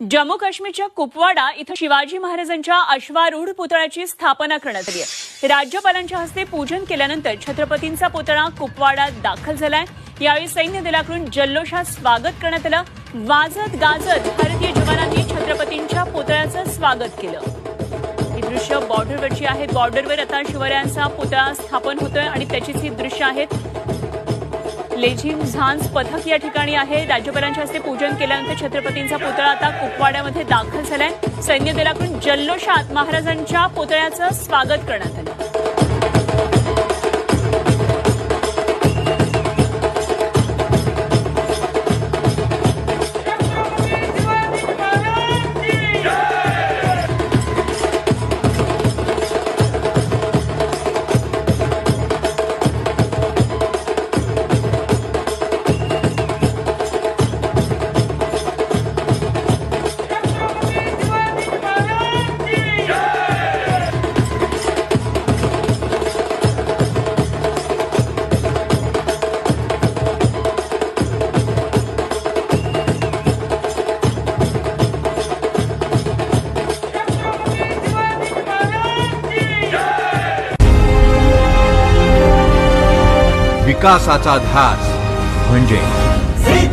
जम्मू काश्मीरच्या कुपवाडा इथं शिवाजी महाराजांच्या अश्वारूढ पुतळ्याची स्थापना करण्यात आली आहे. राज्यपालांच्या हस्ते पूजन केल्यानंतर छत्रपतींचा पुतळा कुपवाडात दाखल झालाय. यावेळी सैन्य दलाकडून जल्लोषात स्वागत करण्यात आलं. वाजत गाजत भारतीय जवानांनी छत्रपतींच्या पुतळ्याचं स्वागत केलं. ही दृश्य बॉर्डरवरची आहेत बॉर्डरवर आता शिवरायांचा पुतळा स्थापन होतोय आणि त्याचीच ही दृश्य आहेत. लेझिम झान्स पथक या ठिकाणी आहे. राज्यपालांच्या हस्ते पूजन केल्यानंतर छत्रपतींचा पुतळा आता कुपवाड्यामध्ये दाखल झालाय. सैन्य दलाकडून जल्लोषात महाराजांच्या पुतळ्याचं स्वागत करण्यात आलं. विकासाचा ध्यास म्हणजे झी